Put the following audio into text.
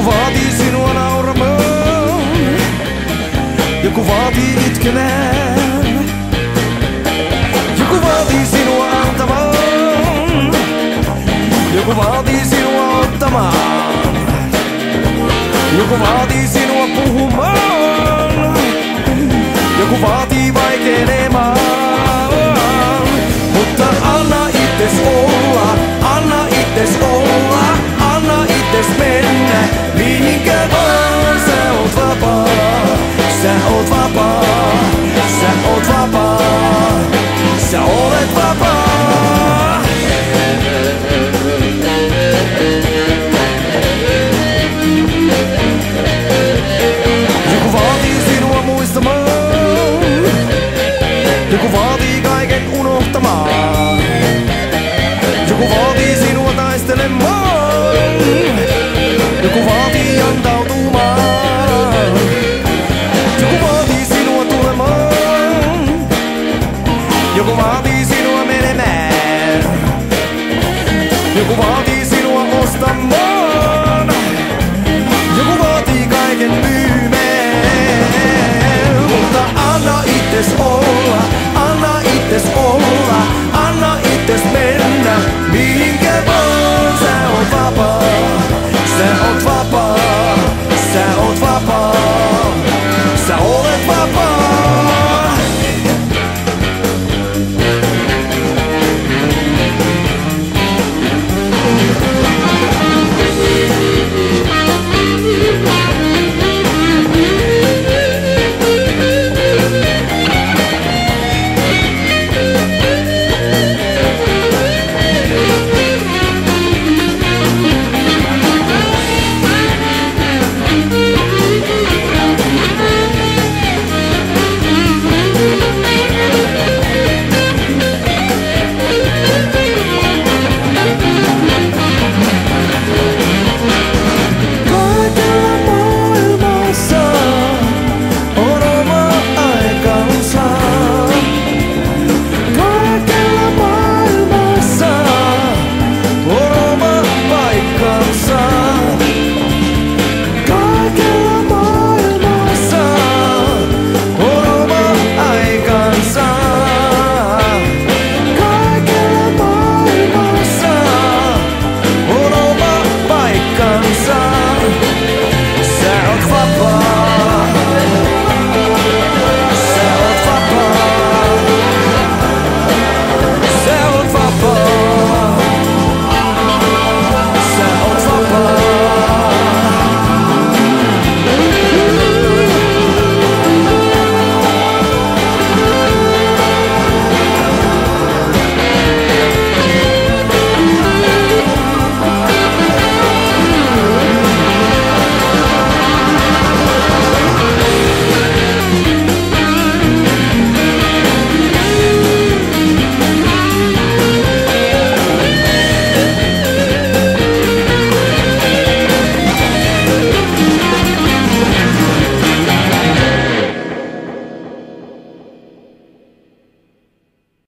Joku vaatii sinua nauramaan, joku vaatii itkemään. Joku vaatii sinua antamaan, joku vaatii sinua ottamaan. Joku vaatii sinua puhumaan, joku vaatii.